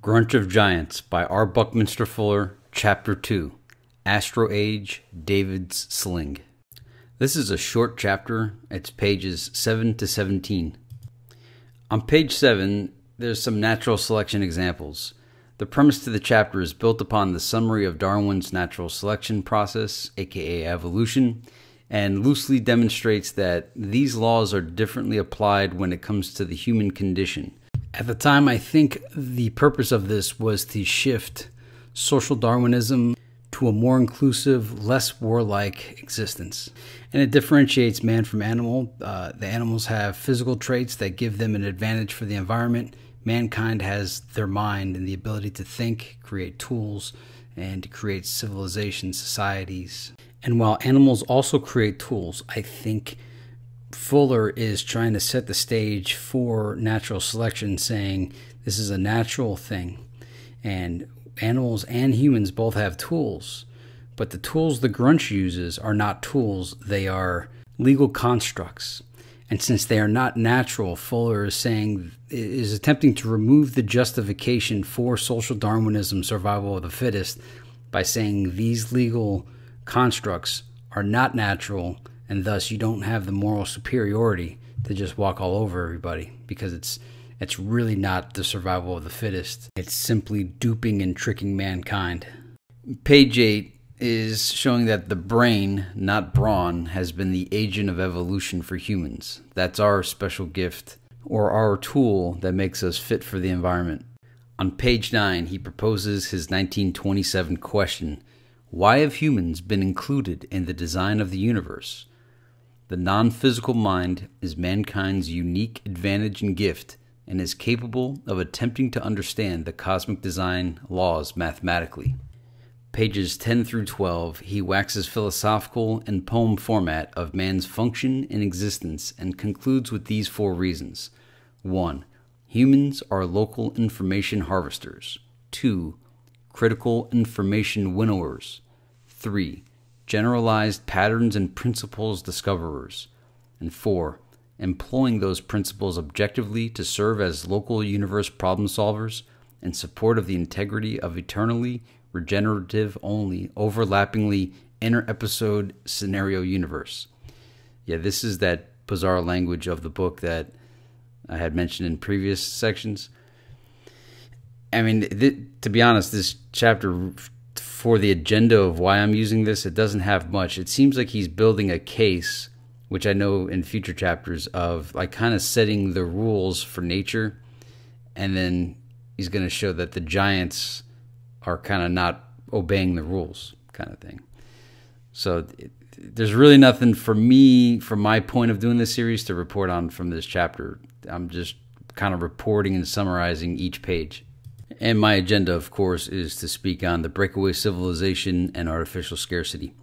Grunch of Giants by R. Buckminster Fuller, Chapter 2 Astro Age David's Sling. This is a short chapter, it's pages 7 to 17. On page 7, there's some natural selection examples. The premise to the chapter is built upon the summary of Darwin's natural selection process, aka evolution, and loosely demonstrates that these laws are differently applied when it comes to the human condition. At the time, I think the purpose of this was to shift social Darwinism to a more inclusive, less warlike existence. And it differentiates man from animal. Uh, the animals have physical traits that give them an advantage for the environment. Mankind has their mind and the ability to think, create tools, and create civilizations, societies. And while animals also create tools, I think Fuller is trying to set the stage for natural selection, saying this is a natural thing. And animals and humans both have tools, but the tools the grunch uses are not tools, they are legal constructs. And since they are not natural, Fuller is saying is attempting to remove the justification for social Darwinism, survival of the fittest, by saying these legal constructs are not natural and thus you don't have the moral superiority to just walk all over everybody because it's it's really not the survival of the fittest. It's simply duping and tricking mankind. Page 8 is showing that the brain, not brawn, has been the agent of evolution for humans. That's our special gift or our tool that makes us fit for the environment. On page 9, he proposes his 1927 question Why have humans been included in the design of the universe? The non physical mind is mankind's unique advantage and gift and is capable of attempting to understand the cosmic design laws mathematically. Pages 10 through 12, he waxes philosophical and poem format of man's function in existence and concludes with these four reasons 1. Humans are local information harvesters. 2. Critical information winnowers. 3 generalized patterns and principles discoverers, and four, employing those principles objectively to serve as local universe problem solvers in support of the integrity of eternally regenerative only overlappingly inter episode scenario universe. Yeah, this is that bizarre language of the book that I had mentioned in previous sections. I mean, to be honest, this chapter for the agenda of why I'm using this, it doesn't have much. It seems like he's building a case, which I know in future chapters of like kind of setting the rules for nature, and then he's going to show that the giants are kind of not obeying the rules, kind of thing. So it, there's really nothing for me, from my point of doing this series, to report on from this chapter. I'm just kind of reporting and summarizing each page. And my agenda, of course, is to speak on the breakaway civilization and artificial scarcity.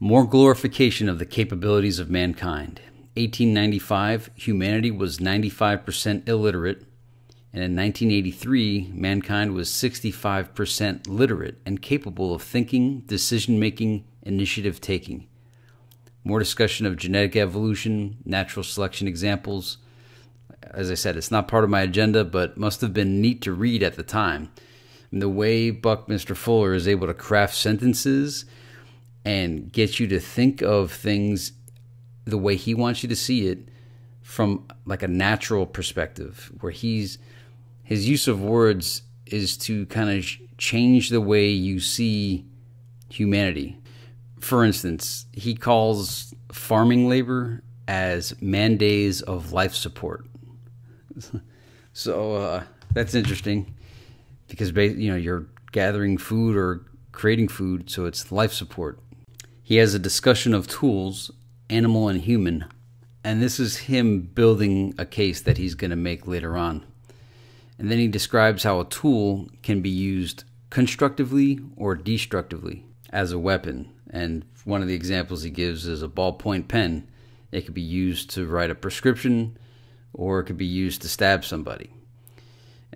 More glorification of the capabilities of mankind. 1895, humanity was 95% illiterate, and in 1983, mankind was 65% literate and capable of thinking, decision making, initiative taking. More discussion of genetic evolution, natural selection examples, as I said, it's not part of my agenda, but must have been neat to read at the time. And the way Buckminster Fuller is able to craft sentences and get you to think of things the way he wants you to see it from like a natural perspective, where he's his use of words is to kind of change the way you see humanity. For instance, he calls farming labor as man days of life support so uh, that's interesting because you know you're gathering food or creating food, so it's life support. He has a discussion of tools, animal and human, and this is him building a case that he's going to make later on. And then he describes how a tool can be used constructively or destructively as a weapon. And one of the examples he gives is a ballpoint pen. It could be used to write a prescription, or it could be used to stab somebody.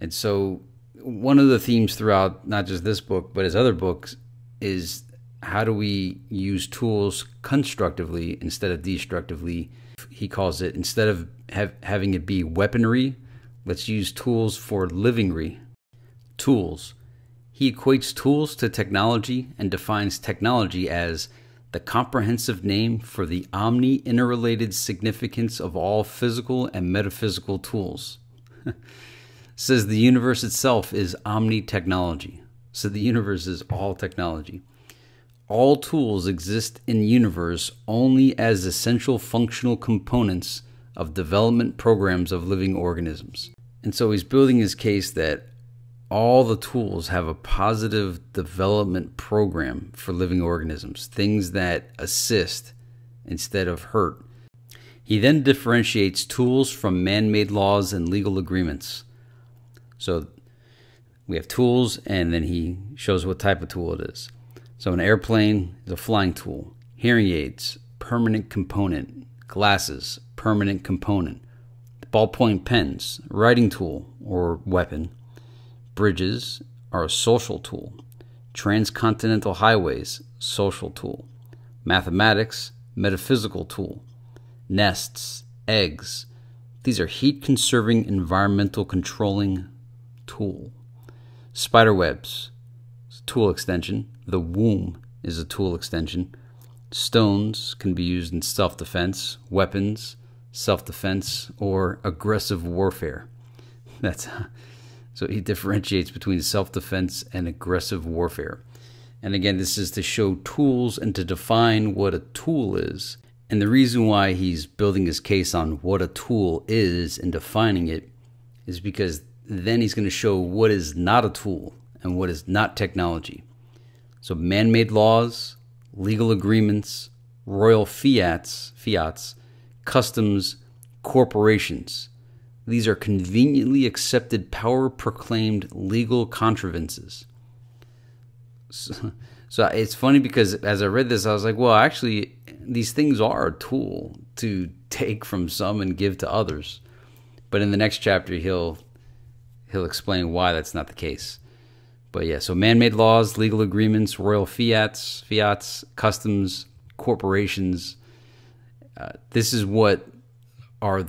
And so, one of the themes throughout not just this book, but his other books is how do we use tools constructively instead of destructively? He calls it instead of have, having it be weaponry, let's use tools for livingry. Tools. He equates tools to technology and defines technology as the comprehensive name for the omni interrelated significance of all physical and metaphysical tools. Says the universe itself is omni technology. So the universe is all technology. All tools exist in universe only as essential functional components of development programs of living organisms. And so he's building his case that all the tools have a positive development program for living organisms, things that assist instead of hurt. He then differentiates tools from man made laws and legal agreements. So we have tools, and then he shows what type of tool it is. So an airplane is a flying tool, hearing aids, permanent component, glasses, permanent component, ballpoint pens, writing tool or weapon Bridges are a social tool. Transcontinental highways, social tool. Mathematics, metaphysical tool. Nests, eggs, these are heat conserving environmental controlling tool. Spider webs, tool extension. The womb is a tool extension. Stones can be used in self defense, weapons, self defense, or aggressive warfare. That's so he differentiates between self defense and aggressive warfare. And again, this is to show tools and to define what a tool is. And the reason why he's building his case on what a tool is and defining it is because then he's going to show what is not a tool and what is not technology. So, man made laws, legal agreements, royal fiats, fiats, customs, corporations. These are conveniently accepted, power proclaimed legal contrivances. So, so, it's funny because as I read this, I was like, well, actually, these things are a tool to take from some and give to others. But in the next chapter, he'll he'll explain why that's not the case. But yeah, so man-made laws, legal agreements, royal fiats, fiats, customs, corporations. Uh, this is what are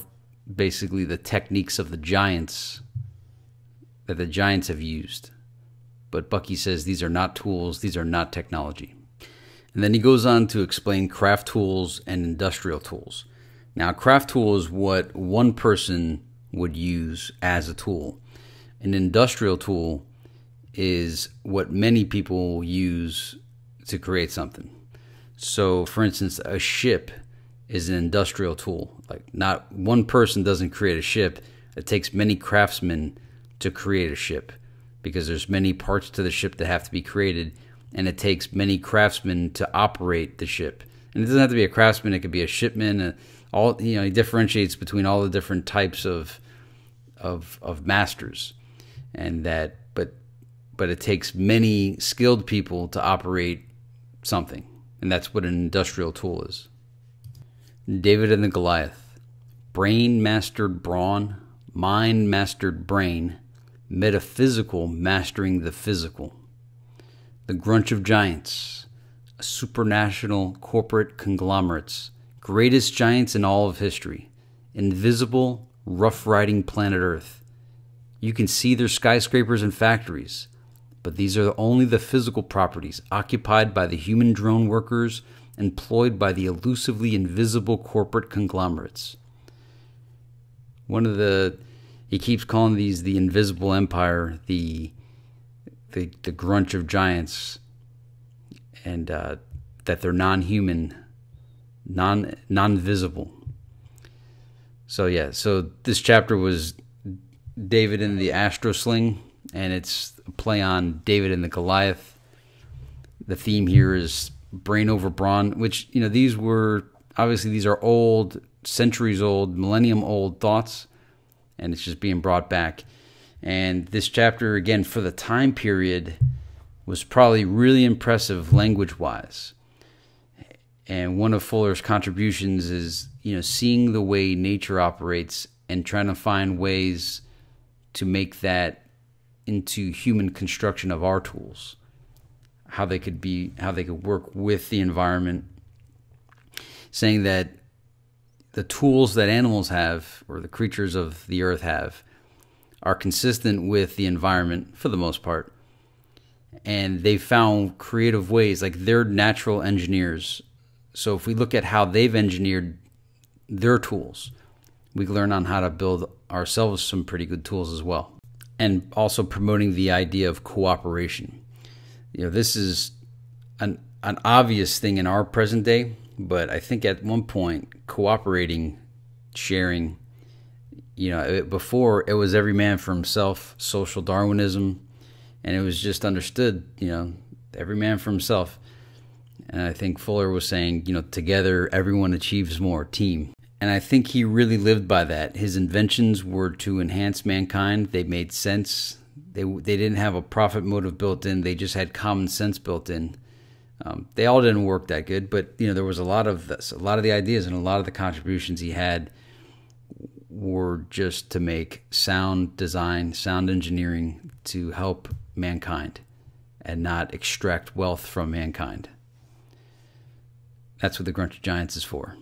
basically the techniques of the giants that the giants have used. But Bucky says these are not tools, these are not technology. And then he goes on to explain craft tools and industrial tools. Now, craft tool is what one person would use as a tool. An industrial tool is what many people use to create something. So, for instance, a ship is an industrial tool. Like not one person doesn't create a ship. It takes many craftsmen to create a ship because there's many parts to the ship that have to be created and it takes many craftsmen to operate the ship. And it doesn't have to be a craftsman, it could be a shipman, uh, all you know, he differentiates between all the different types of of of masters. And that but but it takes many skilled people to operate something. And that's what an industrial tool is. David and the Goliath. Brain mastered brawn, mind mastered brain, metaphysical mastering the physical. The Grunch of Giants, supranational corporate conglomerates, greatest giants in all of history, invisible, rough riding planet Earth. You can see their skyscrapers and factories, but these are only the physical properties occupied by the human drone workers employed by the elusively invisible corporate conglomerates. One of the he keeps calling these the invisible empire, the the, the grunch of giants, and uh, that they're non-human, non non-visible. So yeah, so this chapter was David and the Astro Sling, and it's a play on David and the Goliath. The theme here is brain over brawn, which, you know, these were obviously these are old, centuries old, millennium old thoughts, and it's just being brought back. And this chapter, again, for the time period, was probably really impressive language wise. And one of Fuller's contributions is, you know, seeing the way nature operates and trying to find ways to make that into human construction of our tools how they could be how they could work with the environment saying that the tools that animals have or the creatures of the earth have are consistent with the environment for the most part. And they found creative ways, like they're natural engineers. So if we look at how they've engineered their tools, we learn on how to build ourselves some pretty good tools as well. And also promoting the idea of cooperation. You know, this is an an obvious thing in our present day, but I think at one point cooperating, sharing, you know, it, before it was every man for himself, social Darwinism, and it was just understood, you know, every man for himself. And I think Fuller was saying, you know, together everyone achieves more, team. And I think he really lived by that. His inventions were to enhance mankind. They made sense. They they didn't have a profit motive built in. They just had common sense built in. Um, they all didn't work that good, but you know there was a lot of this, a lot of the ideas and a lot of the contributions he had were just to make sound design, sound engineering to help mankind and not extract wealth from mankind. That's what the Grunch of Giants is for.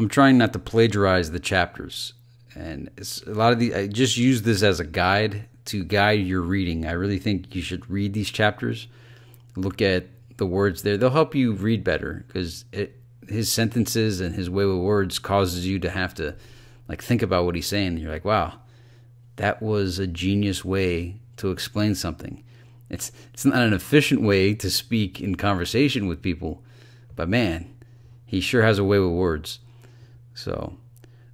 I'm trying not to plagiarize the chapters, and a lot of the I just use this as a guide to guide your reading. I really think you should read these chapters, look at the words there. They'll help you read better because his sentences and his way with words causes you to have to like think about what he's saying. You're like, wow, that was a genius way to explain something. It's it's not an efficient way to speak in conversation with people, but man, he sure has a way with words. So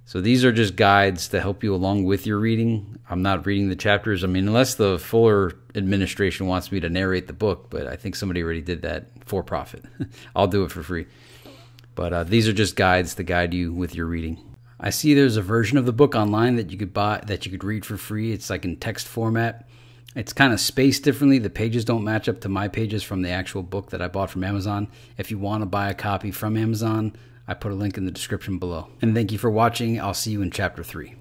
so these are just guides to help you along with your reading. I'm not reading the chapters. I mean, unless the Fuller administration wants me to narrate the book, but I think somebody already did that for profit. I'll do it for free. But uh, these are just guides to guide you with your reading. I see there's a version of the book online that you could buy that you could read for free. It's like in text format. It's kind of spaced differently. The pages don't match up to my pages from the actual book that I bought from Amazon. If you want to buy a copy from Amazon, I put a link in the description below. And thank you for watching. I'll see you in chapter 3.